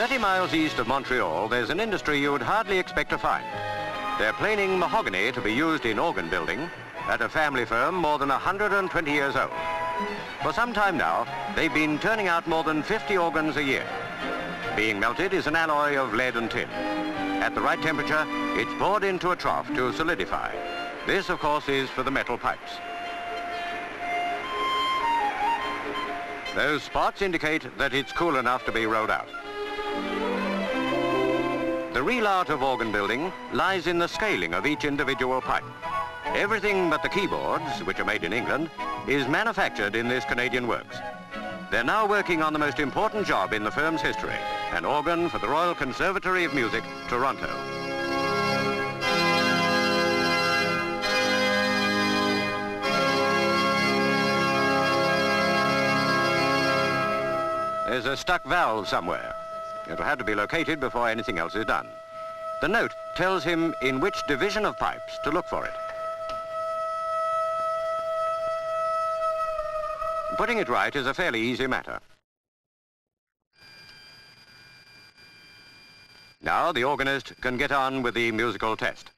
30 miles east of Montreal, there's an industry you would hardly expect to find. They're planing mahogany to be used in organ building at a family firm more than 120 years old. For some time now, they've been turning out more than 50 organs a year. Being melted is an alloy of lead and tin. At the right temperature, it's poured into a trough to solidify. This, of course, is for the metal pipes. Those spots indicate that it's cool enough to be rolled out. The real art of organ building lies in the scaling of each individual pipe. Everything but the keyboards, which are made in England, is manufactured in this Canadian works. They're now working on the most important job in the firm's history, an organ for the Royal Conservatory of Music, Toronto. There's a stuck valve somewhere. It'll have to be located before anything else is done. The note tells him in which division of pipes to look for it. Putting it right is a fairly easy matter. Now the organist can get on with the musical test.